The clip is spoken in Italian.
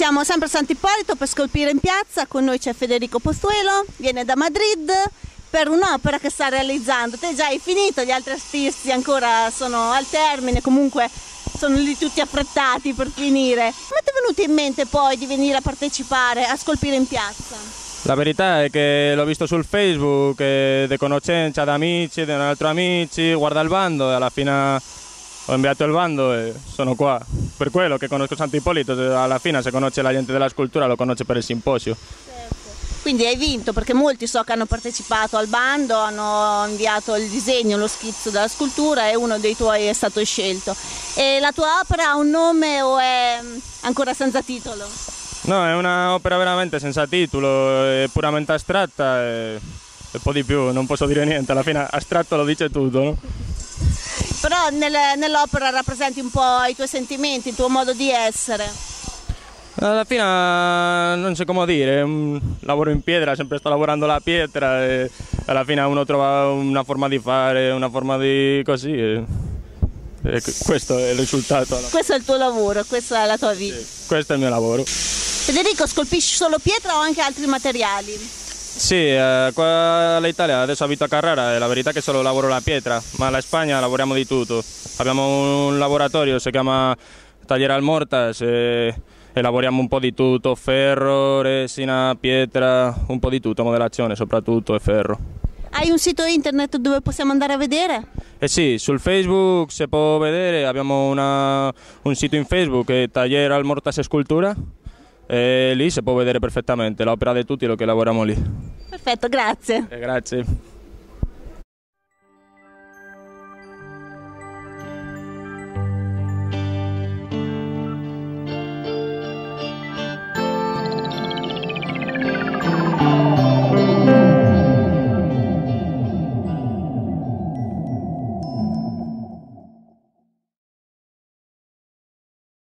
Siamo sempre a Sant'Ippolito per scolpire in piazza, con noi c'è Federico Postuelo, viene da Madrid per un'opera che sta realizzando. Te già hai finito, gli altri artisti ancora sono al termine, comunque sono lì tutti affrettati per finire. Come ti è venuto in mente poi di venire a partecipare, a scolpire in piazza? La verità è che l'ho visto sul Facebook, eh, di conoscenza, da amici, di un altro amici, guarda il bando e alla fine ho inviato il bando e sono qua. Per quello che conosco Sant'Ippolito, alla fine se conosce la gente della scultura lo conosce per il simposio. Quindi hai vinto perché molti so che hanno partecipato al bando, hanno inviato il disegno, lo schizzo della scultura e uno dei tuoi è stato scelto. E la tua opera ha un nome o è ancora senza titolo? No, è un'opera veramente senza titolo, è puramente astratta e, e poi di più, non posso dire niente, alla fine astratto lo dice tutto. No? Però nel, nell'opera rappresenti un po' i tuoi sentimenti, il tuo modo di essere. Alla fine non so come dire, lavoro in pietra, sempre sto lavorando la pietra e alla fine uno trova una forma di fare, una forma di così e, e questo è il risultato. Questo è il tuo lavoro, questa è la tua vita. Sì, questo è il mio lavoro. Federico, scolpisci solo pietra o anche altri materiali? Sì, eh, qua all'Italia adesso abito a Carrara e la verità è che solo lavoro la pietra, ma alla Spagna lavoriamo di tutto. Abbiamo un laboratorio, si chiama Tagliere al Mortas e, e lavoriamo un po' di tutto, ferro, resina, pietra, un po' di tutto, modellazione soprattutto e ferro. Hai un sito internet dove possiamo andare a vedere? Eh sì, sul Facebook si può vedere, abbiamo una, un sito in Facebook che è Tagliere al Mortas Scultura e lì si può vedere perfettamente l'opera di tutti lo che lavoriamo lì. Perfetto, grazie. Eh, grazie.